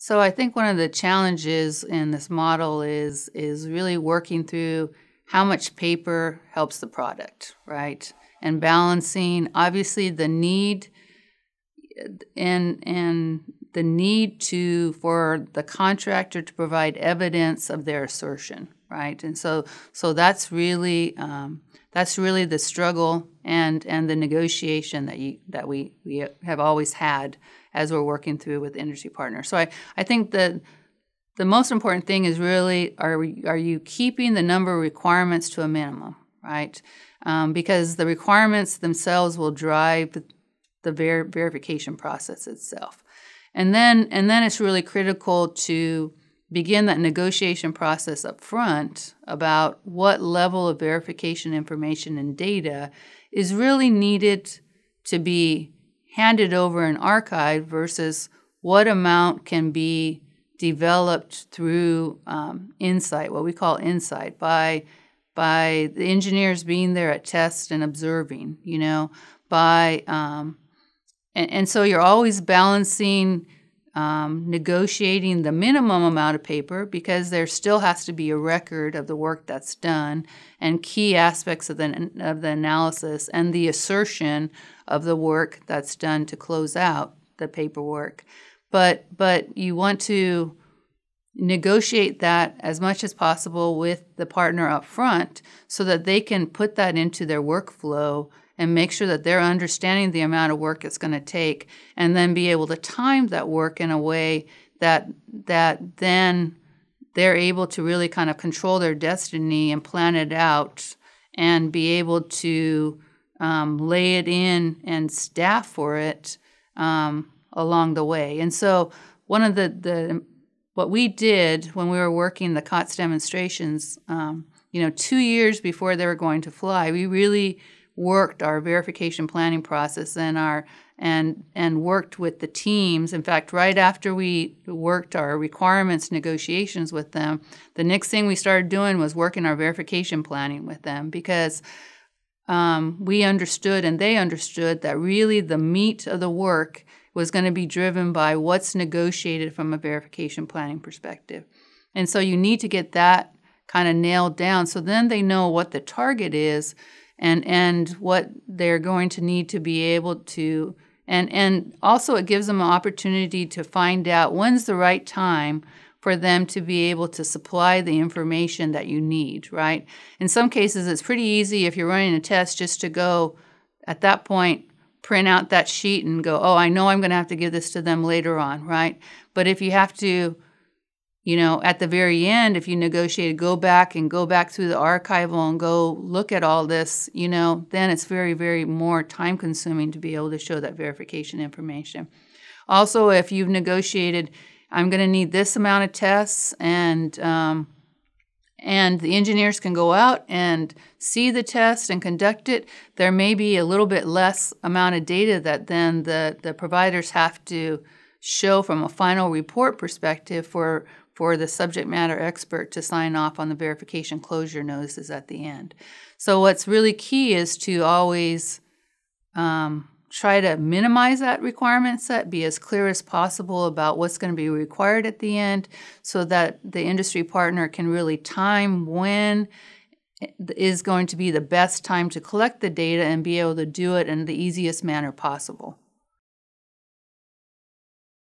So I think one of the challenges in this model is is really working through how much paper helps the product, right? And balancing obviously the need and and the need to for the contractor to provide evidence of their assertion, right? And so so that's really um, that's really the struggle and and the negotiation that you that we we have always had as we're working through with industry partners. So I I think that the most important thing is really are we, are you keeping the number of requirements to a minimum, right? Um, because the requirements themselves will drive the ver- verification process itself. And then and then it's really critical to begin that negotiation process up front about what level of verification information and data is really needed to be handed over and archived versus what amount can be developed through um, insight, what we call insight, by by the engineers being there at test and observing, you know, by um, and, and so you're always balancing um, negotiating the minimum amount of paper because there still has to be a record of the work that's done and key aspects of the, of the analysis and the assertion of the work that's done to close out the paperwork. But, but you want to negotiate that as much as possible with the partner up front so that they can put that into their workflow and make sure that they're understanding the amount of work it's going to take and then be able to time that work in a way that that then they're able to really kind of control their destiny and plan it out and be able to um, lay it in and staff for it um, along the way. And so one of the, the what we did when we were working the COTS demonstrations, um, you know, two years before they were going to fly, we really worked our verification planning process and our and and worked with the teams. In fact, right after we worked our requirements negotiations with them, the next thing we started doing was working our verification planning with them because um, we understood and they understood that really the meat of the work was going to be driven by what's negotiated from a verification planning perspective. And so you need to get that kind of nailed down so then they know what the target is and and what they're going to need to be able to and and also it gives them an opportunity to find out when's the right time for them to be able to supply the information that you need right? In some cases it's pretty easy if you're running a test just to go at that point print out that sheet and go oh i know i'm going to have to give this to them later on right? But if you have to you know, at the very end, if you negotiate, go back and go back through the archival and go look at all this, you know, then it's very, very more time consuming to be able to show that verification information. Also, if you've negotiated, I'm going to need this amount of tests, and um, and the engineers can go out and see the test and conduct it. There may be a little bit less amount of data that then the the providers have to show from a final report perspective for for the subject matter expert to sign off on the verification closure notices at the end. So, what's really key is to always um, try to minimize that requirement set, be as clear as possible about what's going to be required at the end so that the industry partner can really time when is going to be the best time to collect the data and be able to do it in the easiest manner possible.